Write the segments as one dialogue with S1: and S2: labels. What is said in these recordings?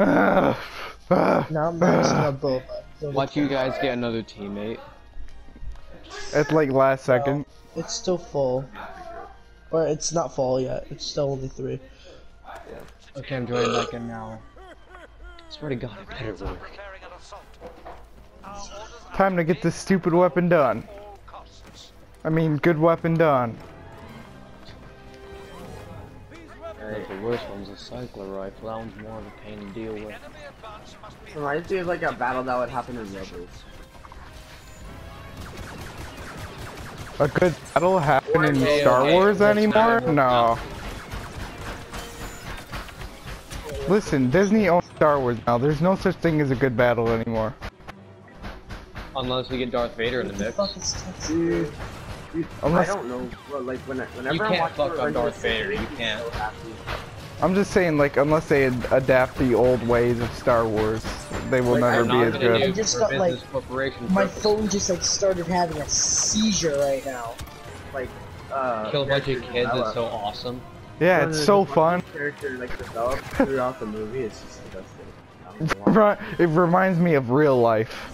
S1: now I'm maxing up Boba.
S2: Watch you guys get another teammate.
S3: It's like last second.
S1: It's still full. Or it's not full yet. It's still only three.
S2: Okay, I'm joining back in now. Swear to God, it better work.
S4: Preparing an assault.
S3: Time to get this stupid weapon done. I mean, good weapon done.
S2: But the worst one's a cycler rifle. That one's more of a pain to deal with.
S5: Reminds me of like a battle that would happen in Rebels.
S3: A good battle happen in
S2: Okay,
S3: Star
S2: okay,
S3: Wars
S2: let's
S3: anymore? No. Listen, Disney owns Star Wars now. There's no such thing as a good battle anymore.
S2: Unless we get Darth Vader in the
S1: What the
S2: mix.
S1: fuck is Texas?
S5: Dude, dude
S3: Unless-
S5: I don't know. Well, like when I, whenever
S2: You
S5: I
S2: can't
S5: watch
S2: fuck
S5: the
S2: on
S5: original
S2: Darth Vader, you can't.
S5: I'm so happy.
S3: I'm just saying, like, unless they ad- adapt the old ways of Star Wars, they will
S5: Like,
S3: never
S5: I'm
S3: be as good.
S1: I just got, like, My
S2: purposes.
S1: phone just like started having a seizure right now.
S5: Like, uh,
S2: Kill a bunch of kids, it's
S5: develop.
S2: so awesome.
S3: Yeah, it's so fun.
S5: Character like developed throughout the movie. It's just the best thing. I don't know why.
S3: It reminds me of real life.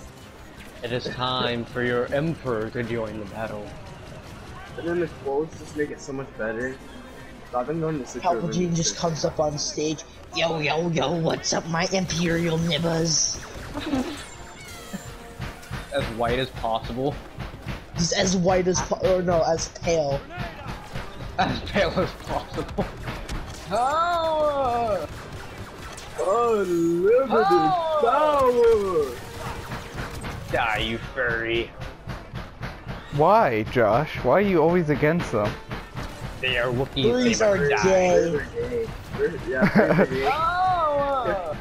S2: It is time for your emperor to join the battle.
S5: And then the quotes just make it so much better. So I've been going to Citrus.
S1: Palpatine just comes up on stage. Yo, yo, yo, what's up, my Imperial nibbas?
S2: As white as possible.
S1: He's as white as, po- or no, as pale.
S2: As pale as possible. Ah!
S5: Unlimited power.
S2: Die, you furry.
S3: Why, Josh? Why are you always against them?
S2: They are Wookiees.
S1: Furries
S2: they
S1: are
S2: must
S1: gay.
S5: They're gay. They're- Yeah, they're gay.
S2: Ah!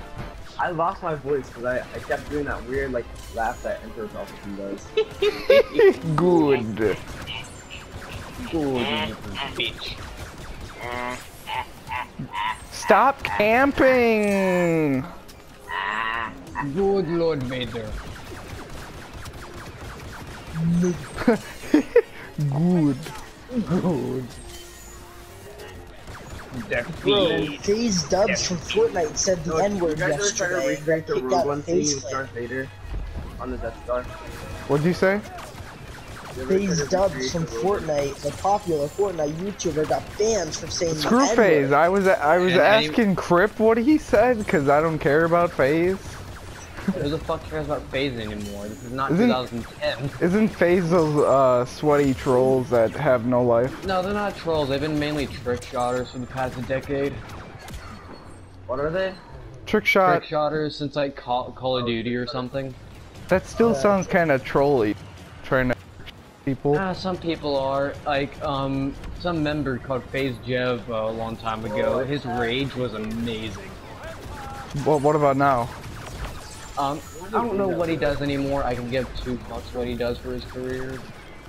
S5: I lost my voice because I, I kept doing that weird like laugh that Emperor Palpatine does.
S3: Good.
S2: Good, bitch.
S3: Stop camping!
S2: Good Lord Vader.
S3: Good.
S2: Good.
S1: Bro,
S2: Defeat.
S1: FaZe Dubs from Fortnite said the
S5: No,
S1: N
S5: you
S1: word
S5: guys ever try to
S1: yesterday.
S5: recreate the
S1: Kicked
S5: Rogue
S1: out
S5: One scene
S1: FaZe
S5: with Darth Vader on the Death Star?
S3: What'd you say?
S5: You ever try
S1: FaZe Dubs from
S5: the
S1: Fortnite, the popular Fortnite YouTuber, got banned from saying the
S3: Screw
S1: N-word.
S3: FaZe. I was I was
S2: And any-
S3: asking Crip what he said because I don't care about FaZe.
S2: Who the fuck cares about FaZe anymore? This is not
S3: Isn't-
S2: 2010.
S3: Isn't FaZe those uh, sweaty trolls that have no life?
S2: No, they're not trolls. They've been mainly trick shotters for the past decade.
S5: What are they?
S3: Trick shot.
S2: Trick shotters since like Call, Call of Duty or something.
S3: That still sounds kind of trolly. Trying to people.
S2: Ah, some people are like um some member called FaZe Jev uh, a long time ago. His rage was amazing.
S3: What what about now?
S2: Um, I don't know what he does anymore. I can give two fucks what he does for his career.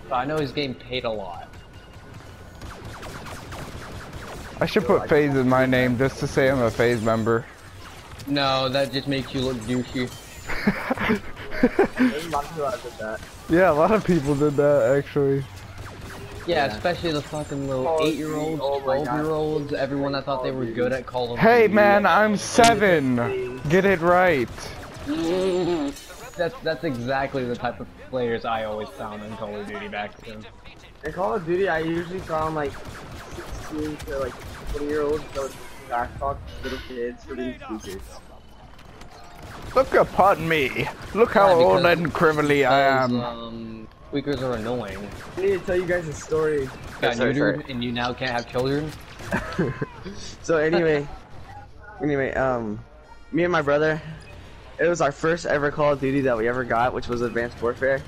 S2: But I know he's getting paid a lot.
S3: I should put FaZe in my name just to say I'm a FaZe member.
S2: No, that just makes you look douchey.
S5: There's a lot of people that did that.
S3: Yeah, a lot of people did that actually.
S2: Yeah,
S5: Yeah.
S2: especially the fucking little
S5: 8
S2: year
S5: olds, 12 year
S2: olds, everyone that thought they were good at Call of
S3: Hey man, I'm seven. Get it right.
S2: That's that's exactly the type of players I always found in Call of Duty back then.
S5: In Call of Duty, I usually found like 16 to like 20 year olds that would back talk little kids for being speakers.
S3: Look upon me. Look how
S2: Yeah,
S3: old and criminally I am.
S2: Um, squeakers are annoying.
S5: I need to tell you guys a story.
S2: Got
S5: sorry,
S2: neutered,
S5: sorry.
S2: and you now can't have children.
S5: So anyway, anyway, um, me and my brother, it was our first ever Call of Duty that we ever got, which was Advanced Warfare.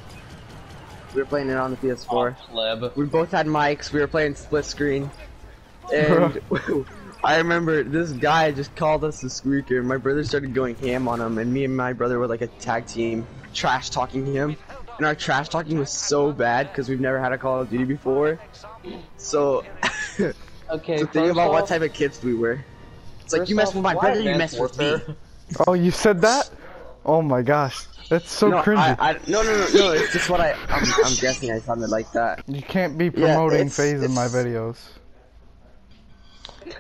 S5: We were playing it on the PS4.
S2: Oh.
S5: We both had mics. We were playing split screen, and I remember this guy just called us the squeaker. My brother started going ham on him, and me and my brother were like a tag team, trash talking him. And our trash talking was so bad because we've never had a Call of Duty before. So,
S2: Okay,
S5: so think
S2: first
S5: about what type of kids we were. It's like you mess with my brother, you
S2: Advanced
S5: mess with me.
S3: Oh, you said that? Oh my gosh, that's so
S5: no,
S3: cringy.
S5: I, I, no, no, no, no. It's just what I. I'm, I'm guessing I sounded like that.
S3: You can't be
S5: Yeah,
S3: promoting
S5: it's-
S3: FaZe in my videos.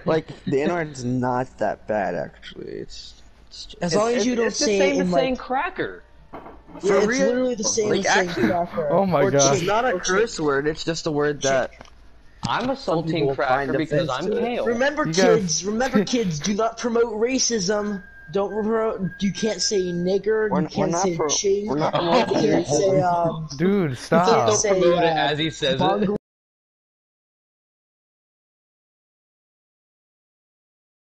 S5: Like the N-word's not that bad actually. It's just
S1: As long as you don't
S2: it's the
S1: say
S2: same
S1: it in
S2: as
S1: like,
S2: saying cracker.
S1: yeah,
S5: For
S1: it's
S5: real?
S1: literally the same
S5: Like,
S1: as saying
S5: actually-
S1: cracker.
S3: Oh my
S1: or
S3: God.
S5: It's not a
S1: or
S5: curse word. It's just a word that.
S2: I'm assaulting
S5: people
S2: cracker because I'm
S5: to it.
S2: pale.
S1: Remember,
S3: You guys-
S1: kids. Remember, kids. Do not promote racism. Don't promote. You can't say nigger.
S5: We're,
S1: you can't say
S5: Pro,
S1: ching.
S5: we're not
S1: You can't say um.
S3: Dude,
S1: can't
S3: stop.
S2: Don't
S1: say,
S2: promote it
S1: uh,
S2: as he says it.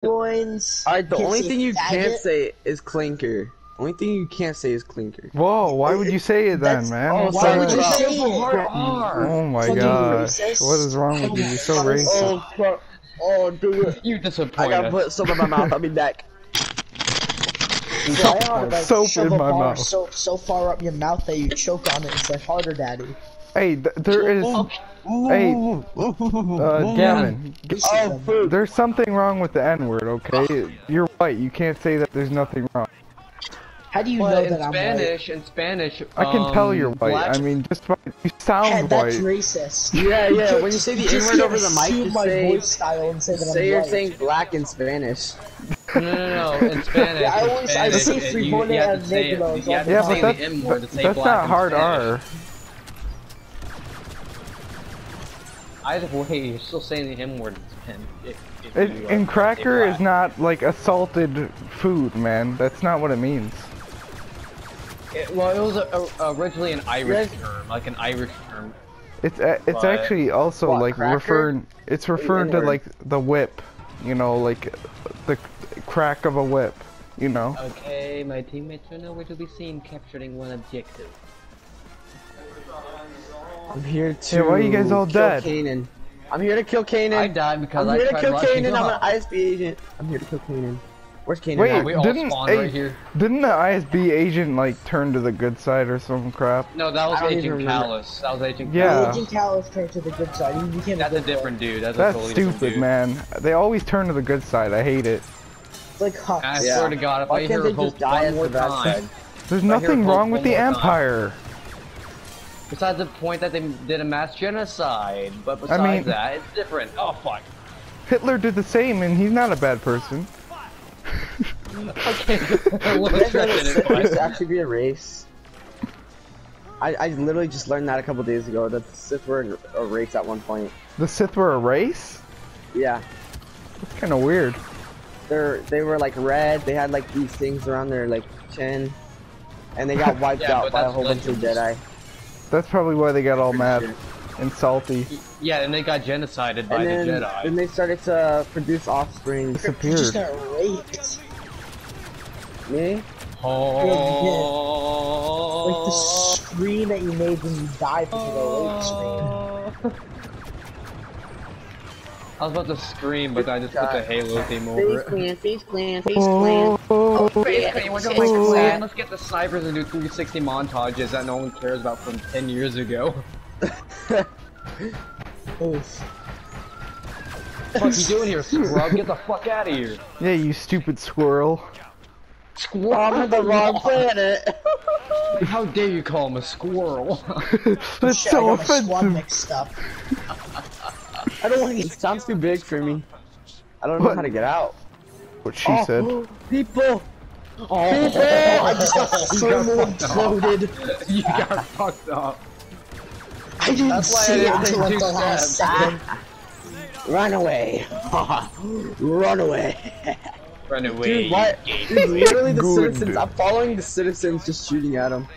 S1: Mongoloids.
S5: Alright, the only thing you can't say is clinker. Only thing you can't say is clinker.
S3: Whoa, why would you say it then,
S1: That's-
S3: man?
S5: oh,
S1: Why
S5: sorry.
S1: would you say
S2: It's a hard
S1: it?
S3: Oh my
S1: Fucking
S3: gosh,
S1: racist.
S3: what is wrong with you? You're so racist.
S5: Oh, fuck. Oh, dude.
S2: You
S5: I gotta
S2: us.
S5: put some in my mouth. I'll be back.
S1: So I ought to like
S3: Soap
S1: shove
S3: in my mouth.
S1: so so far up your mouth that you choke on it and say harder, daddy.
S3: Hey, th there is. Hey, uh, Gavin,
S5: Oh,
S3: there's something wrong with the N word, okay? You're right. You can't say that there's nothing wrong.
S1: How do you
S2: But
S1: know
S2: in
S1: that I'm white?
S2: Spanish, in Spanish,
S3: I can tell
S2: um,
S3: you're white.
S2: black-
S3: I mean, just by, you
S1: Yeah,
S3: sound
S1: that's
S3: white.
S1: racist.
S5: Yeah, yeah. When you say the
S1: just
S5: N word over the mic,
S1: assume
S5: just
S1: my
S5: say,
S1: voice style and say that
S5: say
S1: I'm
S5: you're
S1: white.
S5: saying black in Spanish.
S2: No, no, no, no. In Spanish,
S1: Yeah, I
S2: in
S1: always- I
S2: Spanish,
S1: say
S2: it-
S1: free
S2: you,
S1: money
S2: you have
S1: and
S2: to say, it-
S1: Negroes
S2: you have to
S3: Yeah, but
S2: the
S3: that's
S2: M word to say
S3: that's
S2: black
S3: not hard
S2: Spanish.
S3: R.
S2: Either way, you're still saying the M word in Spanish. If, if
S3: It, and cracker is not like assaulted food, man. That's not what it means.
S2: It, well, it was a, a, originally an Irish
S5: Yes.
S2: term, like an Irish term.
S3: It's a- it's
S2: But-
S3: actually also
S5: What,
S3: like
S5: cracker?
S3: referring. It's referring to like the whip, you know, like the crack of a whip, you know.
S2: Okay, my teammates are nowhere to be seen capturing one objective.
S5: I'm here to.
S3: Hey, why are you guys all
S5: kill
S3: dead?
S5: Kanan. I'm here to kill Kanan.
S2: I died because
S5: I'm
S2: I
S5: here to kill Kanan. I'm an ISB agent. I'm here to kill Kanan. Where's Kanan?
S3: Wait,
S5: at?
S2: we
S3: didn't
S2: spawned
S3: hey,
S2: right here.
S3: didn't the ISB agent like turn to the good side or some crap?
S2: No, that was
S5: I don't even
S2: Agent
S5: remember.
S2: Kallus. That was Agent
S3: Yeah.
S2: Kallus.
S1: Agent Kallus turned to the good side. He became
S2: That's
S1: a
S2: a
S1: good
S2: different dude. That's, a
S3: That's
S2: totally different
S3: stupid,
S2: dude.
S3: man. They always turn to the good side. I hate it.
S1: boy. Like Hux.
S2: I
S5: Yeah.
S2: swear to God, if
S5: Why
S2: I
S5: can't
S2: hear
S5: they
S2: Hope
S5: just die
S2: one
S5: as
S2: more
S5: the bad
S2: time,
S5: side?
S3: There's
S2: I
S3: nothing wrong with the
S2: more time.
S3: Empire.
S2: besides the point that they did a mass genocide, but besides
S3: mean-
S2: that, it's different. Oh fuck.
S3: Hitler did the same, and he's not a bad person.
S2: Okay, a
S5: I that
S2: stretch in it,
S5: Sith used to actually be a race? I, I literally just learned that a couple days ago that the Sith were a race at one point.
S3: The Sith were a race?
S5: Yeah,
S3: That's kind of weird.
S5: they're they were like red. They had like these things around their like chin, and they got wiped
S2: Yeah,
S5: out by a whole bunch of
S2: legends.
S5: Jedi.
S3: That's probably why they got all mad
S5: sure.
S3: And salty.
S2: yeah, and they got genocided by
S5: And then,
S2: the
S5: then
S2: Jedi.
S5: they started to uh, produce offspring.
S3: Disappeared.
S1: just got raped.
S5: Me?
S2: Oh.
S1: Like the scream that you made when you died because of the rape scream.
S2: I was about to scream, but I just put the Halo theme over
S5: Face
S2: it.
S5: clan, FaZe clan, FaZe
S3: Oh,
S5: clan.
S2: Basically, we're doing like clan. Let's get the cybers and do 360 montages that no one cares about from 10 years ago.
S1: Oh, Oof.
S2: What are you doing here, scrub? Get the fuck out of here.
S3: yeah, you stupid squirrel.
S5: I'm on the wrong planet.
S2: How dare you call him a squirrel?
S3: That's
S1: Shit,
S3: so
S1: I got my squad
S3: offensive.
S1: mixed up.
S5: I don't want to. It sounds too big for me. I don't know how to get out.
S3: What she said.
S5: Oh, people.
S1: Oh, I just got thermal imploded.
S2: you got fucked up.
S1: I didn't
S2: That's why
S1: see it
S2: didn't
S1: until like the last
S2: steps.
S1: second.
S5: Run away. Run away.
S2: Run away.
S5: Dude, what? Dude, literally the
S3: Good.
S5: citizens. I'm following the citizens just shooting at them.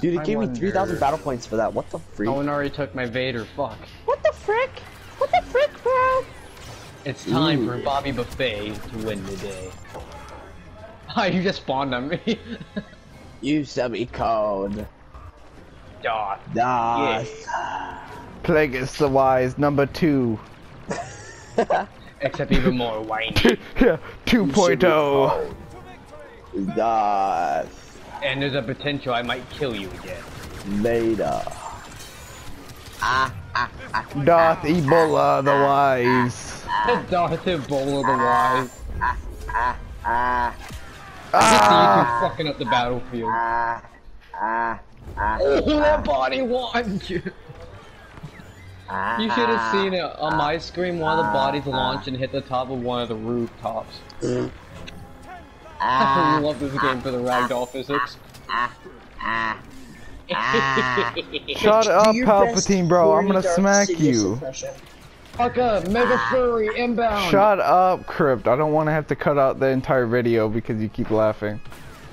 S5: Dude, it
S2: I
S5: gave me 3,000 battle points for that. What the freak?
S2: Owen already took my Vader. Fuck.
S5: What the frick? What the frick, bro?
S2: It's time for Bobby Buffet to win the day. Ah, you just spawned on me.
S5: You shall be called.
S2: Darth.
S5: Das.
S3: Plagueis the Wise, number two.
S2: Except even more whiny.
S3: yeah, 2.0.
S5: Das.
S2: and there's a potential I might kill you again.
S5: Vader.
S3: Darth Ebola the Wise.
S2: Darth Ebola the Wise.
S5: Ah.
S2: I see
S3: Ah!
S2: you two fucking up the battlefield.
S5: Ah. Ah. Ah.
S2: Oh, that body won! You should have seen it on my screen. One of the bodies launched and hit the top of one of the rooftops. I love this game for the ragdoll physics.
S3: Shut up,
S1: Do your best
S3: Palpatine, bro. I'm gonna smack you.
S1: impression.
S2: Fuck up, Mega Furry inbound.
S3: Shut up, Crypt. I don't want to have to cut out the entire video because you keep laughing.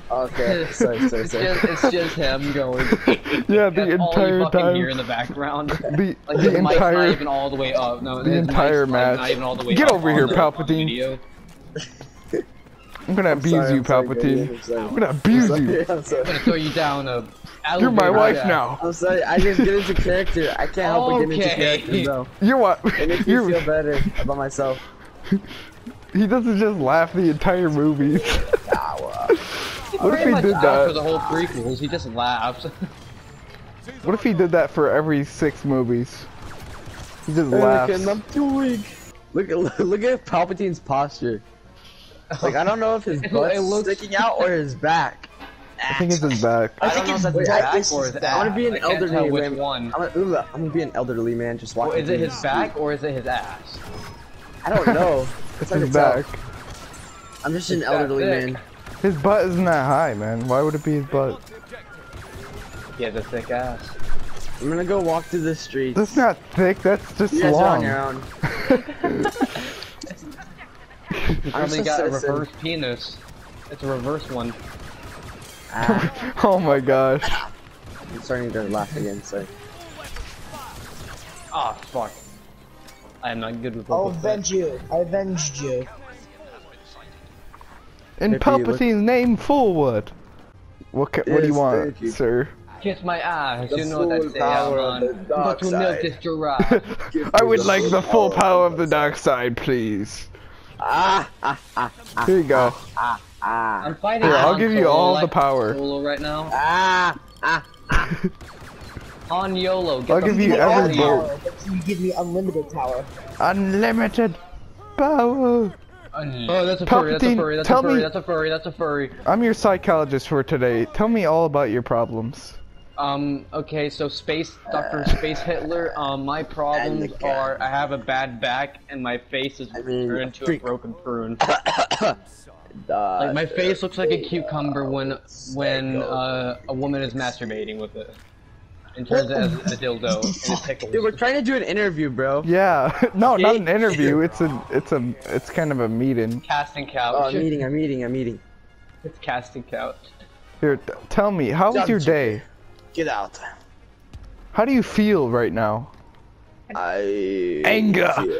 S5: Okay, sorry, sorry,
S2: It's just, it's just him going.
S3: Yeah, the
S2: That's all you
S3: entire
S2: fucking hear
S3: time.
S2: in the background.
S3: The,
S2: Like
S3: the
S2: his mic's not
S3: entire.
S2: even all the way up. No,
S3: the entire
S2: like,
S3: match.
S2: Not even all the way
S3: Get
S2: up
S3: over here,
S2: the- on the
S3: Palpatine.
S2: Video.
S3: I'm gonna abuse
S5: sorry,
S3: you,
S5: I'm sorry,
S3: Palpatine.
S5: Gideon, I'm sorry.
S3: I'm gonna abuse you.
S5: I'm sorry.
S2: I'm gonna throw you down a.
S3: You're my wife
S2: shaft.
S3: now.
S5: I'm sorry, I just get into character. I can't help but get into character, though.
S3: You're what?
S5: It makes me
S3: You're,
S5: feel better about myself.
S3: he doesn't just laugh the entire movie. what if he did
S2: that For the whole prequels, he just laughs.
S3: What if he did that for every six movies? He just laughs.
S5: Anakin, I'm too weak. Look at look at Palpatine's posture. Like I don't know if his
S2: It
S5: butt's
S2: looks-
S5: sticking out or his back.
S3: I think it's his back.
S2: I,
S1: think
S2: don't know if
S1: his
S2: that's his
S1: back
S2: back
S1: is
S2: or
S1: his
S2: his
S1: back.
S2: ass.
S5: I wanna be an
S2: I can't
S5: elderly
S2: tell which
S5: man.
S2: one.
S5: I'm, gonna, I'm gonna be an elderly man just
S2: Well,
S5: walking.
S2: is it his
S5: the
S2: back or is it his ass?
S5: I don't know.
S3: It's
S5: hard
S3: his
S5: to tell.
S3: back.
S5: I'm just an
S2: It's that
S5: elderly
S2: thick.
S5: man.
S3: His butt isn't that high, man. Why would it be his butt?
S2: He has a thick ass.
S5: I'm gonna go walk through the streets.
S3: That's not thick. That's just
S5: you guys are on
S3: long.
S5: your own.
S2: He's probably
S5: just
S2: got a reverse penis. It's a reverse one.
S5: Ah,
S3: Oh my gosh.
S5: I'm starting to laugh again. Sorry.
S2: Ah, fuck. I am not good with
S1: I'll
S2: Boba Fett.
S1: avenge you. I avenged you.
S3: In
S5: Maybe you look-
S3: Palpatine's name, forward! What ca- what do you want,
S5: you.
S3: sir?
S2: Kiss my ass.
S5: The
S2: you know what I
S5: full
S2: say,
S5: power of
S2: Amon.
S5: the dark
S2: to milk
S5: side.
S2: this.
S3: I would like the full power of the dark side, please.
S5: Ah, ah, ah, ah,
S3: Here you go.
S5: ah, ah,
S2: I'm fighting
S3: Here, I'll give you all the power.
S2: Solo right now.
S5: ah, ah.
S2: Han YOLO. Get
S3: I'll give you every
S2: out
S1: All
S2: of here.
S1: power, you give me unlimited power.
S3: Unlimited power.
S2: Oh, that's a furry. That's a furry. That's a furry.
S3: me-
S2: That's a furry. That's a furry.
S3: I'm your psychologist for today. Tell me all about your problems.
S2: Um. Okay. So space, Doctor Space Hitler. Um. My problems
S5: And the gun.
S2: are I have a bad back and my face is
S5: mean,
S2: turned into a broken prune.
S5: Uh,
S2: Like my face looks like a cucumber when when uh, a woman is masturbating with it. In terms of as a dildo and it tickles.
S5: Dude, we're trying to do an interview, bro.
S3: Yeah, no, not an interview. It's a, it's a, it's kind of a meeting.
S2: casting
S5: Oh,
S2: couch.
S5: I'm eating, I'm eating, I'm eating.
S2: It's casting couch.
S3: Here, t- tell me, how was your day?
S5: Get out.
S3: How do you feel right now?
S5: I.
S3: Anger. Anger.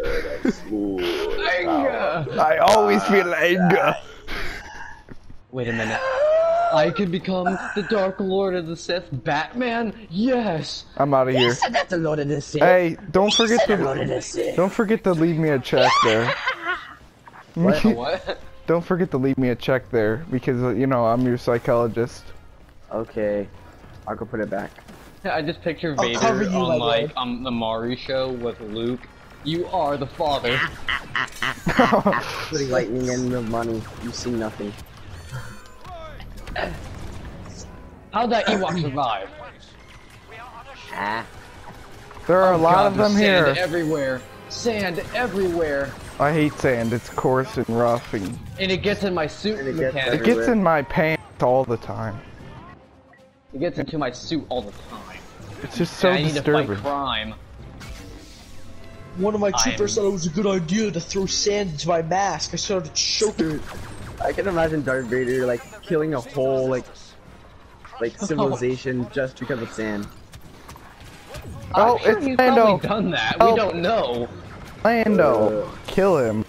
S3: I always feel anger.
S2: Wait a minute. I can become the Dark Lord of the Sith Batman? Yes!
S3: I'm out of here.
S5: said that to Lord of the Sith.
S3: Hey, don't forget
S5: Lord of
S3: to,
S5: the Sith.
S3: don't forget to leave me a check there.
S2: What? what?
S3: Don't forget to leave me a check there because uh, you know I'm your psychologist.
S5: Okay. I'll go put it back.
S2: Yeah, I just picture
S1: I'll
S2: Vader
S1: cover you, my
S2: on like
S1: lord.
S2: um the Maury show with Luke. You are the father.
S5: Putting lightning in the money. You see nothing.
S2: How'd that Ewok survive?
S5: Ah.
S3: There are a
S2: Oh
S3: lot
S2: God,
S3: of them
S2: Sand
S3: here.
S2: everywhere. Sand everywhere.
S3: I hate sand. It's coarse and rough, and
S2: And it gets in my suit
S5: And it gets
S3: it gets in my pants all the time.
S2: It gets into my suit all the time.
S3: It's just so
S2: and I need
S3: disturbing.
S2: to fight crime.
S1: One of my
S2: I'm-
S1: troopers thought it was a good idea to throw sand into my mask. I started choking.
S5: I can imagine Darth Vader like killing a whole like like civilization just because of sand.
S3: Oh,
S2: I'm sure
S3: it's
S2: he's
S3: Lando.
S2: probably done that. We
S3: Oh.
S2: don't know.
S3: Lando, uh, kill him.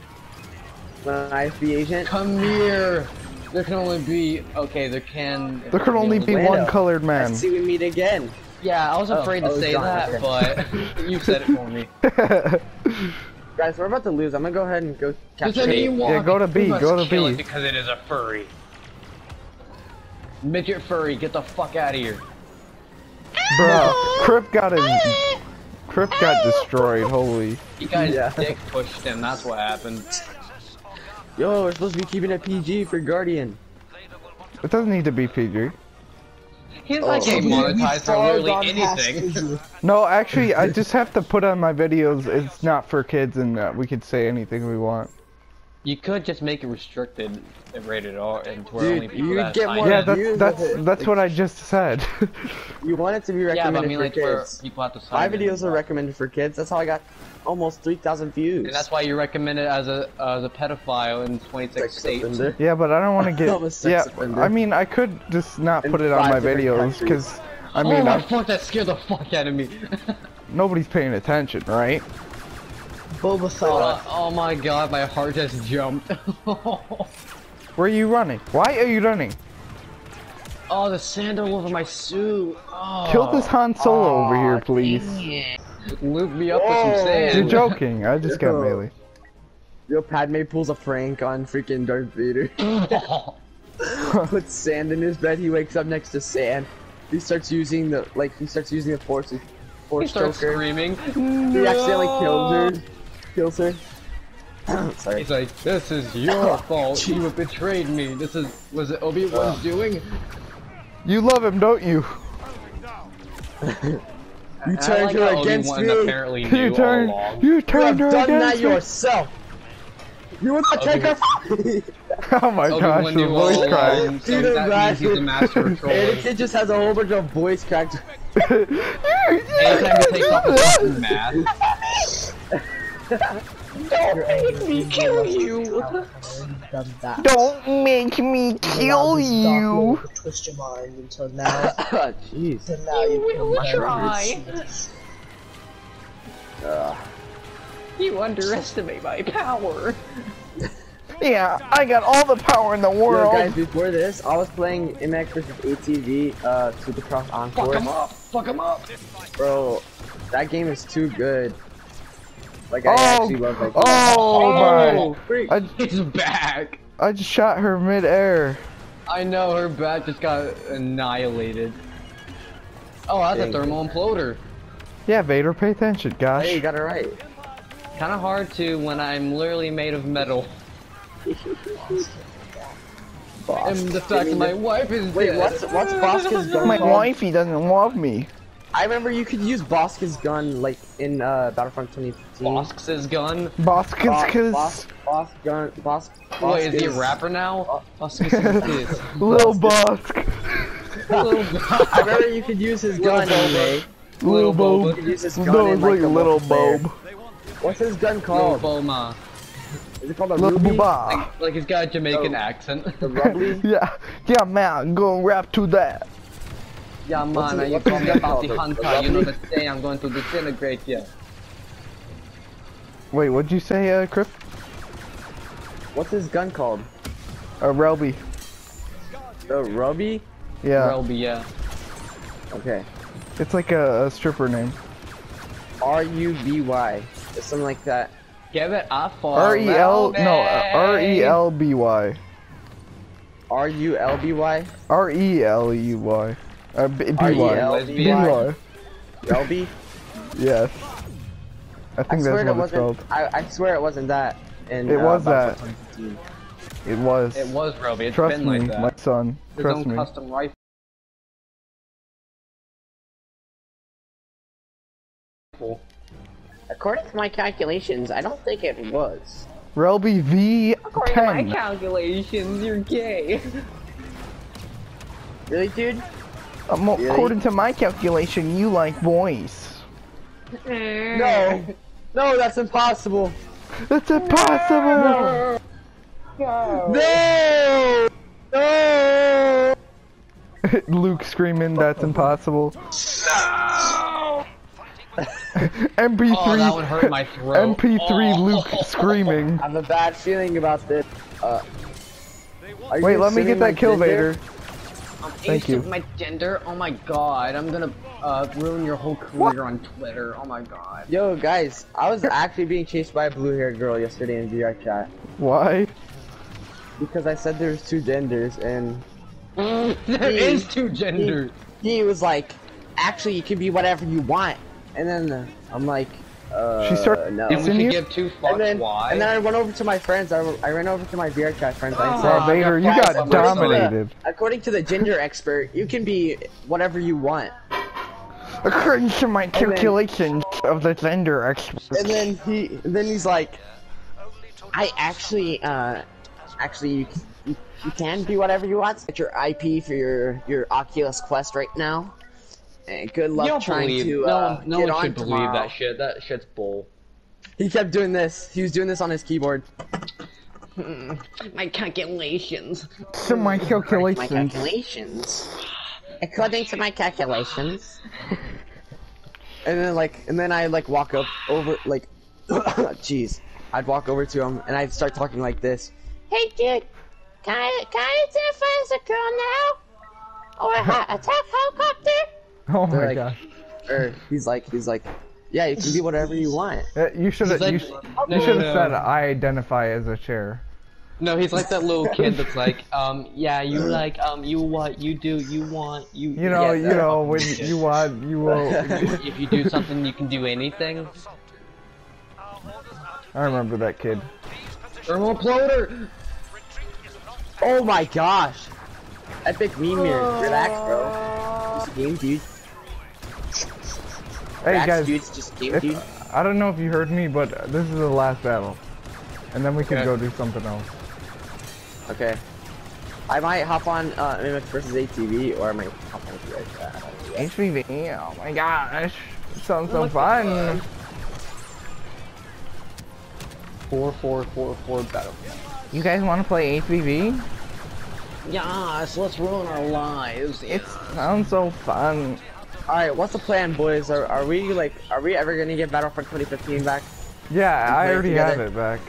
S5: When an agent.
S2: Come here. There can only be okay. There can.
S3: There can only be
S5: Lando.
S3: one colored man.
S5: Let's see we meet again.
S2: Yeah, I was
S5: Oh,
S2: afraid to
S5: oh,
S2: say
S5: John,
S2: that,
S5: okay.
S2: but you said it for me.
S5: Guys, we're about to lose. I'm gonna go ahead and go
S2: There's
S5: capture
S2: an
S5: it.
S3: Yeah, go to B, go to B.
S2: it because it is a furry. Midget furry, get the fuck out of here.
S3: Bro, Crip got his. Crip got destroyed. Holy.
S2: You guys
S5: Yeah.
S2: dick pushed him. That's what happened.
S5: Yo, we're supposed to be keeping it PG for Guardian.
S3: It doesn't need to be PG.
S2: He's not getting
S1: We- we've
S2: monetized for literally anything.
S3: No, actually, I just have to put on my videos. It's not for kids, and uh, we could say anything we want.
S2: You could just make it restricted and rated R and to where
S5: Dude,
S2: only people
S5: you'd
S2: that
S5: get more
S3: Yeah,
S5: views
S3: that's that's that's what I just said.
S5: You want it to be
S2: Yeah, but I
S5: recommended
S2: mean
S5: for
S2: like where
S5: kids.
S2: people have to sign
S5: My videos are recommended for kids. That's how I got almost 3,000 views.
S2: And that's why you recommend it as a as a pedophile in 26
S5: Sex
S2: states.
S5: offender.
S3: yeah, but I don't want to get.
S5: I'm a sex
S3: Yeah,
S5: offender.
S3: I mean, I could just not
S5: In
S3: put it on my videos because I
S2: oh
S3: mean,
S2: my
S3: I-
S2: fuck, that scared the fuck out of me.
S3: nobody's paying attention, right?
S1: Boba
S2: oh, oh my god, my heart just jumped.
S3: Where are you running? Why are you running?
S2: oh, the sand all over my suit. Oh.
S3: Kill this Han Solo over here, please.
S2: Loop me up with some sand.
S3: You're joking. I just got
S5: Yo.
S3: melee.
S5: Yo, Padme pulls a prank on freaking Darth Vader. Puts sand in his bed. He wakes up next to sand. He starts using the like. He starts using the force.
S2: he starts
S5: choker.
S2: screaming.
S5: He accidentally kills her. Kills her. Sorry.
S2: He's like, this is your fault. You have betrayed me. This is was it Obi Wan's doing?
S3: You love him, don't you?
S5: You
S2: I
S5: turned
S2: like
S5: her against
S2: Obi-Wan
S5: me.
S2: apparently knew
S3: You
S2: all
S3: turned.
S2: along.
S3: You
S5: You have
S3: turned her
S5: done that
S3: against
S5: yourself. You would not take her.
S3: Oh my gosh,
S2: Obi-Wan
S3: the voice crack.
S2: so
S5: Dude,
S2: that
S5: that-
S2: he's the master of
S5: And the kid just has a whole bunch of voice cracks.
S2: Anytime he takes off his fucking mask.
S1: Don't make me kill you.
S3: Don't make me kill you.
S1: Twist your mind until now.
S5: Jeez.
S1: Until now you
S2: will try.
S5: Uh,
S2: You underestimate my power.
S3: Yeah, I got all the power in the
S5: yo,
S3: world.
S5: guys, before this, I was playing MX versus ATV, uh, Supercross
S2: Fuck
S5: Encore.
S2: him up. Fuck him up.
S5: Bro, that game is too good. Like, I
S3: Oh,
S5: actually love that game.
S3: oh, oh
S5: freak.
S3: my! I,
S2: He's back.
S3: I just shot her mid-air.
S2: I know her back just got annihilated. Oh, that's
S5: Dang.
S2: a thermal imploder.
S3: Yeah, Vader, pay attention, gosh.
S5: Hey, you got it right.
S2: Kind of hard to when I'm literally made of metal.
S5: Boss.
S2: And the fact that my wife is
S5: Wait,
S2: dead.
S5: what's what's Bossk's gun
S3: My
S5: called?
S3: wifey doesn't love me.
S5: I remember you could use Bossk's gun like in uh, Battlefront 2015.
S2: Bossk's gun?
S3: Boss,
S5: Boss,
S3: cause,
S5: boss, boss gun, boss.
S2: Wait, is he a rapper now? Bossk's is
S3: Lil
S2: Bossk,
S5: I remember you could use his gun anyway.
S3: Lil
S2: Little
S3: Bob.
S5: You could use his gun
S3: No, it's
S5: like,
S3: like
S5: the
S3: Little. Bob.
S5: What's his gun
S2: Little
S5: called?
S2: Boma.
S5: Is it called a
S3: Lil
S5: Ruby?
S3: Bob.
S2: Like he's got a Jamaican
S5: Oh.
S2: accent.
S5: The Rubbly?
S3: Yeah, yeah, man, go rap to that.
S2: Yeah, man, you call me a bounty?
S5: The-
S2: hunter. You know the say I'm going to disintegrate you.
S3: Wait, what'd you say, uh, Crip?
S5: What's his gun called?
S3: Uh, Relby.
S5: The Ruby?
S3: Yeah,
S2: Relby, yeah.
S5: Okay.
S3: it's like a, a stripper name.
S5: R U B Y. It's something like that.
S2: Give it a for
S3: R E L, no, R E
S2: Relby.
S3: L B Y.
S5: R U L B Y?
S3: R E L E Y. Uh, B B Y.
S5: R-E-L-B-Y.
S3: B Y.
S5: Relby?
S3: Yes. I
S5: I
S3: think
S5: swear
S3: that's
S5: it
S3: it's called.
S5: I, I swear it wasn't that. In,
S3: It
S5: uh,
S3: was that. It was.
S2: It was Relby. It's
S3: Trust
S2: been
S3: me,
S2: like that.
S3: my son.
S2: His
S3: Trust
S2: own
S3: me.
S2: custom rifle.
S6: According to my calculations, I don't think it was.
S3: Relby V10.
S2: According to my calculations, you're gay.
S5: Really, dude?
S3: Um, According to my calculation, you like boys.
S5: No. No, that's impossible.
S3: That's impossible.
S5: No! No!
S3: Luke screaming, "That's impossible." No. MP3.
S2: Oh, that would hurt my throat.
S3: MP3
S2: Oh.
S3: Luke screaming.
S5: I have a bad feeling about this. Uh,
S3: Wait, let me get that kill,
S5: gender?
S3: Vader. Thank you.
S2: My gender? Oh my god, I'm gonna uh, ruin your whole career on Twitter. Oh my god.
S5: Yo, guys, I was actually being chased by a blue-haired girl yesterday in VR chat
S3: Why?
S5: because I said there's two genders, and
S2: there is two genders.
S5: he was like, "Actually, you can be whatever you want." And then uh, I'm like, Uh,
S3: She started
S5: no.
S2: And we
S3: Isn't
S2: should give two fucks
S5: And then,
S2: why.
S5: and then I went over to my friends. I, I ran over to my VR chat friends. I
S2: Oh,
S5: said,
S3: Oh, Vader, you
S2: I
S3: got
S2: got
S3: dominated.
S5: according to the gender expert, you can be whatever you want.
S3: According to my
S5: then-
S3: calculations of the gender expert.
S5: And then he, then he's like, I actually, uh, actually, you, you, you can be whatever you want. Get your IP for your your Oculus Quest right now. And good luck
S2: you don't
S5: trying
S2: believe.
S5: to
S2: no
S5: uh,
S2: one, no
S5: get
S2: one
S5: on
S2: should believe
S5: tomorrow.
S2: that shit. That shit's bull.
S5: He kept doing this. He was doing this on his keyboard.
S6: My calculations.
S3: To my calculations.
S6: My
S3: calculations.
S6: calculations. According to my calculations.
S5: And then like, and then I like walk up over like, jeez, I'd walk over to him and I'd start talking like this.
S6: Hey, dude. Can I, can I identify as a girl now? Or a ha- attack helicopter?
S3: Oh
S5: They're
S3: my
S5: like-
S3: god.
S5: Or he's like, he's like, yeah, you can be whatever you want.
S3: Uh, You should have.
S2: He's
S3: You, sh-
S2: No,
S3: you should
S2: no,
S3: have
S2: no.
S3: said I identify as a chair.
S2: No, he's like that little kid that's like, um, yeah, you like, um, you what, you do, you want, you.
S3: You know,
S2: yeah,
S3: you know, when
S2: fucking shit.
S3: you want, you will.
S2: if you do something, you can do anything.
S3: I remember that kid.
S2: Thermal ploder.
S5: Oh my gosh, epic meme here. Relax, bro. Just game, dude.
S3: Hey
S5: Relax,
S3: guys,
S5: dude. Just game,
S3: if,
S5: dude.
S3: I don't know if you heard me, but this is the last battle, and then we can
S2: Okay.
S3: go do something else.
S5: Okay. I might hop on uh, MMX versus ATV, or I might hop on with you guys. Uh, I don't know yet.
S3: HPV. Oh my gosh, it sounds so fun.
S2: Four, four, four, four battle.
S3: You guys want to play HPV?
S6: Yes, let's ruin our lives.
S3: It sounds so fun.
S5: All right, what's the plan, boys? Are, are we like, are we ever gonna get Battlefront 2015 back?
S3: Yeah, I
S5: play it
S3: already have it back.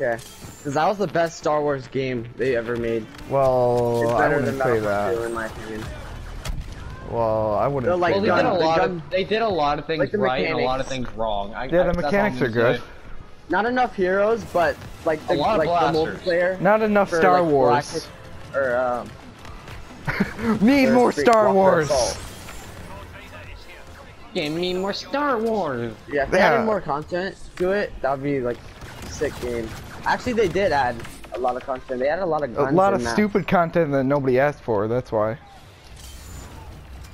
S5: Okay. Because that was the best Star Wars game they ever made.
S3: Well,
S5: It's
S3: I
S5: better
S3: wouldn't
S5: than
S3: say
S5: Battlefront 2,
S3: that.
S5: in my opinion.
S3: Well, I wouldn't
S5: They're like
S2: Well, they did a lot
S5: gun-
S2: of they did a lot of things
S5: like the
S2: right and a lot of things wrong. I,
S3: Yeah,
S2: I,
S3: the
S2: I'm
S3: mechanics are good.
S2: say.
S5: Not enough heroes, but like the,
S2: A lot of
S5: like the
S2: blasters.
S5: multiplayer.
S3: Not enough
S5: for,
S3: Star
S5: like,
S3: Wars.
S5: Galactic- or um.
S3: Need more
S5: Street
S3: Star Wars.
S5: Assault.
S2: Give me more Star Wars.
S5: Yeah, if they
S3: Yeah.
S5: added more content to it, that'd be like sick game. Actually, they did add a lot of content. They added a lot of guns.
S3: A lot
S5: and
S3: of
S5: maps.
S3: stupid content that nobody asked for. That's why.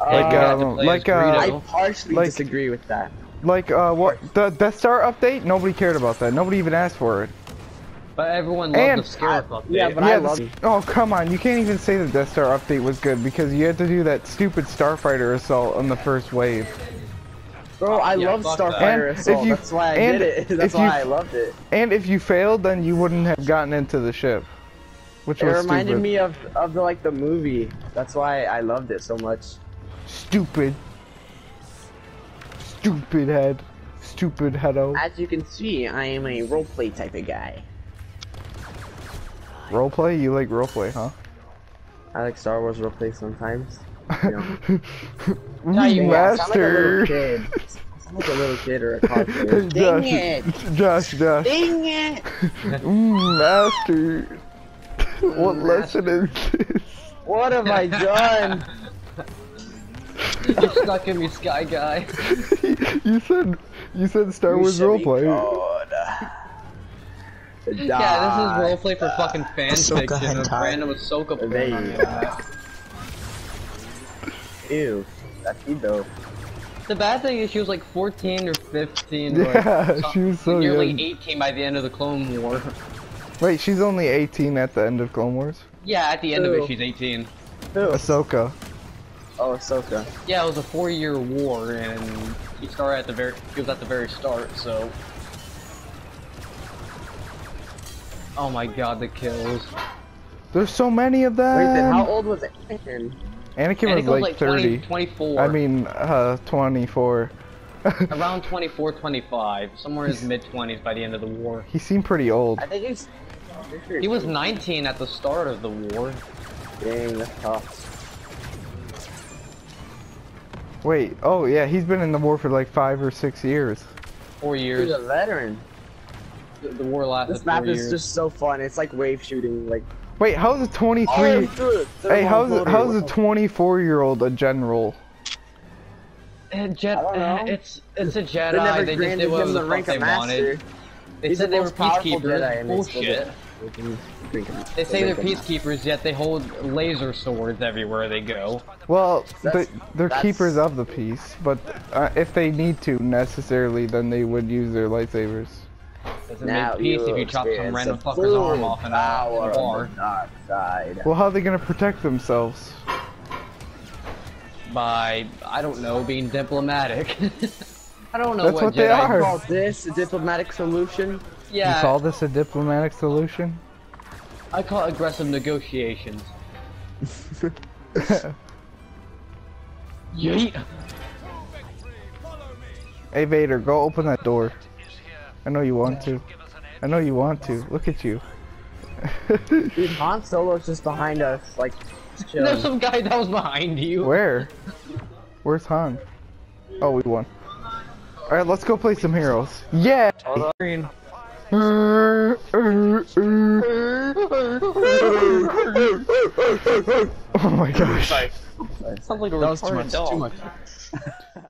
S5: Uh,
S3: Like,
S2: you had to
S3: um, like, uh,
S5: I partially
S3: like-
S5: disagree with that.
S3: Like, uh, what the Death Star update? Nobody cared about that. Nobody even asked for it.
S2: but everyone loved
S3: And-
S2: the Scarif update.
S5: yeah, but I
S3: yeah.
S5: love
S3: the-
S5: it.
S3: oh come on! You can't even say the Death Star update was good because you had to do that stupid Starfighter assault on the first wave.
S5: Bro, I
S2: Yeah,
S5: love
S2: fuck that.
S5: Starfighter
S3: if
S5: Assault.
S3: you-
S5: That's why I
S3: and
S5: did it. That's
S3: if
S5: why
S3: you-
S5: I loved it.
S3: And if you failed, then you wouldn't have gotten into the ship, which
S5: It
S3: was
S5: reminded
S3: stupid.
S5: me of of the like the movie. That's why I loved it so much.
S3: Stupid. Stupid head. Stupid heado.
S6: As you can see, I am a roleplay type of guy.
S3: Roleplay? You like roleplay, huh?
S5: I like Star Wars roleplay sometimes. You know.
S3: Ooh,
S5: Yeah, I sound like a little
S3: master.
S5: kid. I sound like a little kid or a cosplayer.
S6: Dang
S3: Josh,
S6: it!
S3: Josh, Josh.
S6: Dang it!
S3: Master. what lesson is this?
S5: what have I done?
S2: You're stuck in me, Sky Guy.
S3: you said you said Star
S5: You
S3: Wars roleplay.
S5: good.
S2: Yeah, this is roleplay for fucking fan
S1: Ahsoka
S2: of random Ahsoka
S5: There you
S2: porn.
S5: go. Uh, ew, that's you though.
S2: The bad thing is she was like 14 or 15.
S3: Yeah,
S2: or
S3: she was so
S2: nearly
S3: young.
S2: 18 by the end of the Clone War.
S3: Wait, she's only 18 at the end of Clone Wars.
S2: Yeah, at the end of it, she's 18.
S5: Who?
S3: Ahsoka.
S5: Oh, Ahsoka.
S2: Yeah, it was a four-year war, and he started at the very. He was at the very start, so. Oh my god, the kills.
S3: There's so many of them.
S5: Wait, then how old was Anakin?
S3: Anakin
S2: And
S3: was
S2: it goes
S3: like, 30.
S2: 20, 24.
S3: I mean, uh, 24.
S2: around 24, 25, somewhere in his mid 20s by the end of the war.
S3: he seemed pretty old.
S5: I think he's.
S2: He was 19 at the start of the war.
S5: Dang, that's tough.
S3: Wait, oh yeah, he's been in the war for like five or six years.
S2: Four years.
S5: He's
S2: years.
S5: a veteran.
S2: The, the war lasted
S5: This map
S2: four
S5: is
S2: years.
S5: just so fun. It's like wave shooting. Like.
S3: Wait, how's a 23?
S5: Oh,
S3: hey, how's
S5: thermal
S3: how's a 24 year old a general?
S2: Eh, Jet,
S5: I don't know.
S2: it's it's a Jedi.
S5: They never
S2: They just
S5: granted
S2: did whatever
S5: him
S2: the
S5: the
S2: fuck
S5: rank
S2: they
S5: of master.
S2: wanted. They
S5: He's
S2: said
S5: the
S2: they were peacekeepers.
S5: Jedi, and they still
S2: Bullshit.
S5: Did. We can drink him.
S2: They say they're peacekeepers, yet they hold laser swords everywhere they go.
S3: Well,
S5: That's-
S3: they, they're
S5: that's-
S3: keepers of the peace, but uh, if they need to necessarily, then they would use their lightsabers.
S2: Doesn't
S5: Now
S2: make peace if you chop some random fucker's arm off in a, in
S5: power
S2: a
S5: of
S2: bar
S5: the dark side.
S3: Well, how are they gonna protect themselves?
S2: by I don't know being diplomatic. I don't know
S3: That's
S2: what,
S3: what they
S2: Jedi
S3: are.
S5: Call this a diplomatic solution?
S2: Yeah,
S3: You call this a diplomatic solution?
S2: I call it aggressive negotiations. Yeet.
S3: Hey Vader, go open that door. I know you want to. I know you want to. Look at you.
S5: Dude, Han Solo's just behind us, like, chilling.
S2: There's some guy that was behind you.
S3: Where? Where's Han? Oh, we won. Alright, let's go play some heroes. Yeah!
S2: Green.
S3: Oh my gosh.
S2: Sounds like a
S5: That was too much,
S2: dog.
S5: too much.